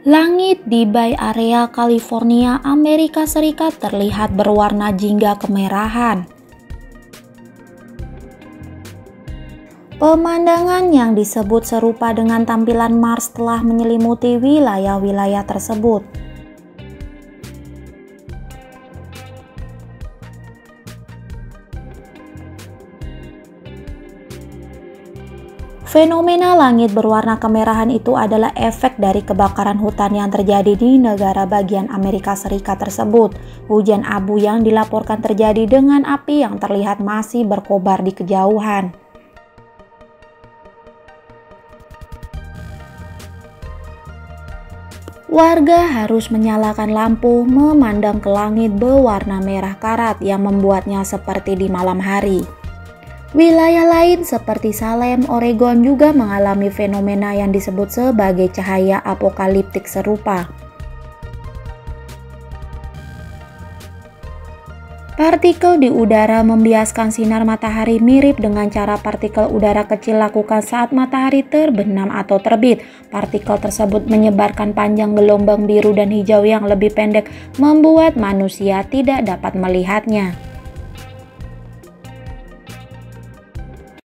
Langit di Bay Area, California, Amerika Serikat terlihat berwarna jingga kemerahan. Pemandangan yang disebut serupa dengan tampilan Mars telah menyelimuti wilayah-wilayah tersebut. Fenomena langit berwarna kemerahan itu adalah efek dari kebakaran hutan yang terjadi di negara bagian Amerika Serikat tersebut. Hujan abu yang dilaporkan terjadi dengan api yang terlihat masih berkobar di kejauhan. Warga harus menyalakan lampu memandang ke langit berwarna merah karat yang membuatnya seperti di malam hari. Wilayah lain seperti Salem, Oregon juga mengalami fenomena yang disebut sebagai cahaya apokaliptik serupa. Partikel di udara membiaskan sinar matahari mirip dengan cara partikel udara kecil lakukan saat matahari terbenam atau terbit. Partikel tersebut menyebarkan panjang gelombang biru dan hijau yang lebih pendek, membuat manusia tidak dapat melihatnya.